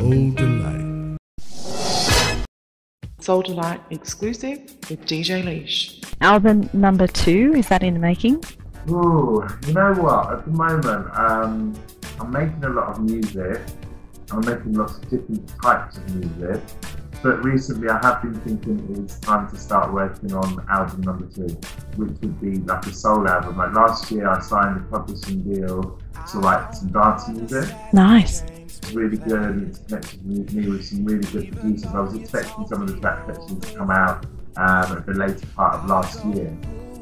Soul D'lite. Soul D'lite exclusive with DJ Liche. Album number two, is that in the making? Ooh, you know what? At the moment, um, I'm making a lot of music. I'm making lots of different types of music. But recently, I have been thinking it's time to start working on album number two, which would be like a soul album. Like last year, I signed a publishing deal to write some dance music. Nice. It's really good. It's connected with me with some really good producers. I was expecting some of the tracks actually to come out um, at the later part of last year,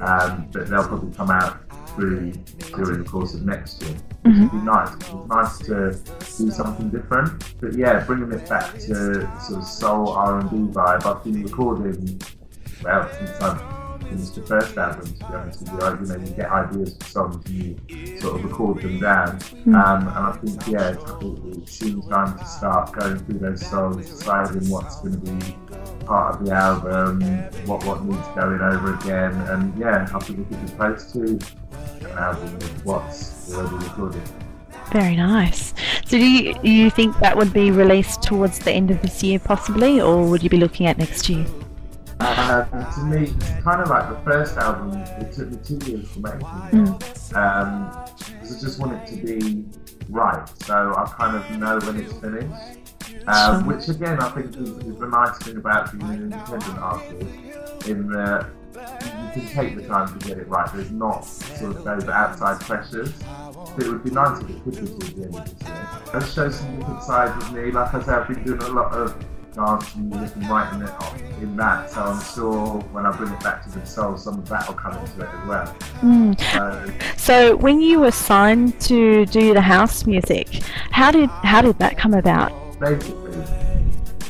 um, but they'll probably come out through during the course of next year. Mhm. It'd be nice. It's nice to do something different. But yeah, bringing it back to sort of soul R and B vibe. I've been recording well since I finished the first album. To be honest with you, I, you know, you get ideas for songs and you sort of record them down. Um, and I think yeah, it seems time to start going through those songs, deciding what's going to be part of the album, what what needs going over again, and yeah, I think we could be close to an album with what's already recorded. Very nice. So, do you, you think that would be released towards the end of this year, possibly, or would you be looking at next year? Uh, to me, kind of like the first album. It took me two years to make, Mm. um, because I just want it to be right. So I kind of know when it's finished. Um, Sure. Which again, I think is, is the nice thing about being an independent artist, in that you can take the time to get it right. There's not sort of those outside pressures. But it would be nice if it could be towards the end of this year. Let's show some different sides of me. Like I said, I've been doing a lot of dance music and writing it in that. So I'm sure when I bring it back to the soul, some of that will come into it as well. Mm. So So, when you were signed to do the house music, how did how did that come about? basically,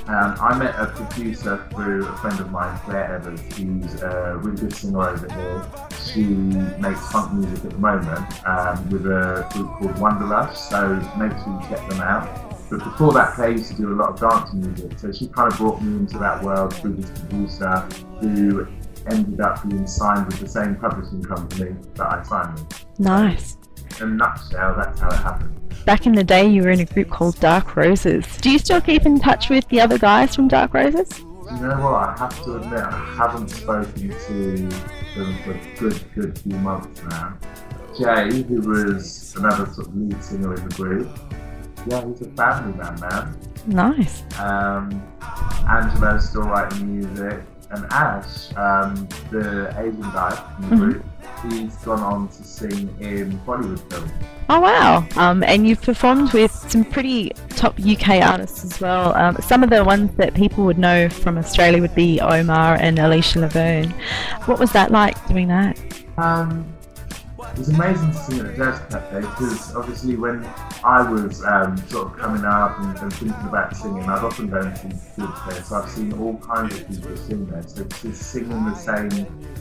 um, I met a producer through a friend of mine, Claire Evans. She's a really good singer over here. She makes funk music at the moment um, with a group called Wonderlush, so make sure you check them out. But before that, Claire used to do a lot of dance music, so she kind of brought me into that world through this producer who ended up being signed with the same publishing company that I signed with. Nice. A nutshell, that's how it happened. Back in the day, you were in a group called Dark Roses. Do you still keep in touch with the other guys from Dark Roses? You know what? I have to admit, I haven't spoken to them for a good, good few months now. Jay, who was another sort of lead singer in the group, yeah, he's a family man, man. Nice. Um, Angelo's still writing music, and Ash, um, the Asian guy from the Mhm. group, he's gone on to sing in Bollywood films. Oh wow! Um, and you've performed with some pretty top UK artists as well. Um, some of the ones that people would know from Australia would be Omar and Alicia Laverne. What was that like doing that? Um, it was amazing to sing at a jazz cafe because obviously when I was um, sort of coming up and, and thinking about singing, I'd often go into gigs there, so I've seen all kinds of people sing there. So to sing in the same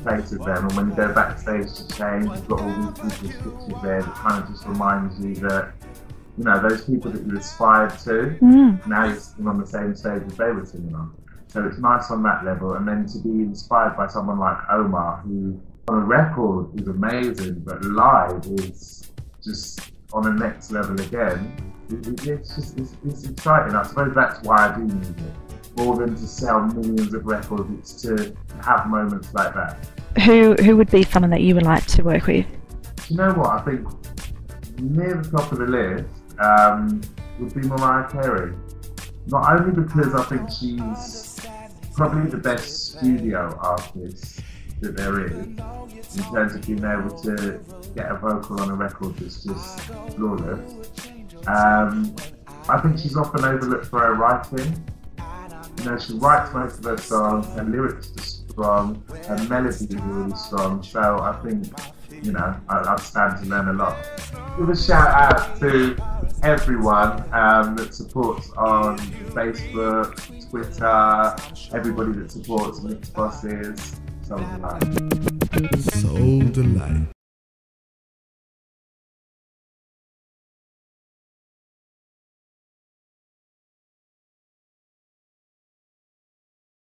place as them, and when you go backstage to change, you've got all these people's pictures there that kind of just reminds you that you know those people that you aspired to Mm. now you're sitting on the same stage as they were singing on. So it's nice on that level, and then to be inspired by someone like Omar, who on a record is amazing, but live is just on the next level again. It, it- it's just it's, it's exciting. I suppose that's why I do music. More than to sell millions of records, it's to have moments like that. Who who would be someone that you would like to work with? Do you know what? I think near the top of the list um, would be Mariah Carey. Not only because I think she's probably the best studio artist that there is in terms of being able to get a vocal on a record that's just flawless. Um, I think she's often overlooked for her writing. You know, she writes most of her songs, her lyrics are strong, her melody is really strong. So I think, you know, I, I stand to learn a lot. Give a shout out to everyone um, that supports on Facebook, Twitter, everybody that supports Mixxbosses. So, uh, Soul D'lite.